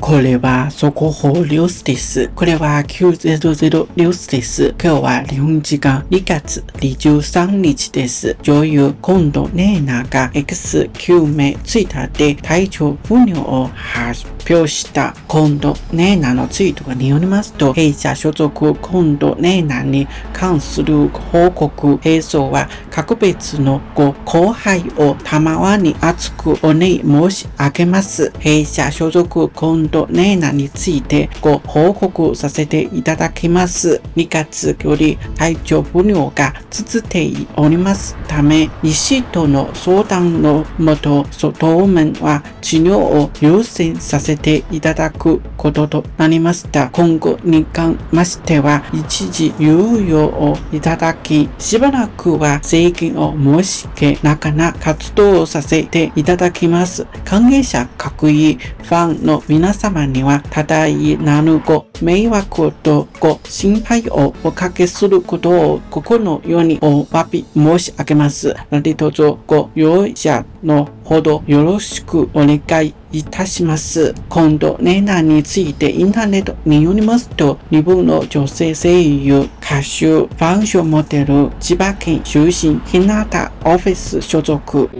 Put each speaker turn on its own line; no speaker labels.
これは速報ニュースです。これは900ニュースです。今日は日本時間2月23日です。女優今度ネーナが X 救命ツイッターで体調不良を発表した今度ネーナのツイートによりますと、弊社所属今度ネーナに関する報告映像は格別のご後輩をたまわに熱くお願い申し上げます。弊社所属今度ネーナについてご報告させていただきます。2月より体調不良が続いておりますため、医師との相談のもと、当面は治療を優先させてていただくこととなりました。今後に関ましては、一時猶予をいただき、しばらくは制限を申し付けながら活動をさせていただきます。関係者各位ファンの皆様には多大なるご迷惑とご心配をおかけすることを心のようにお詫び申し上げます。何卒ご容赦のほどよろしくお願いいたします。今度、ネナについてインターネットによりますと、日本の女性声優、歌手、ファンションモデル、千葉県出身、日向オフィス所属、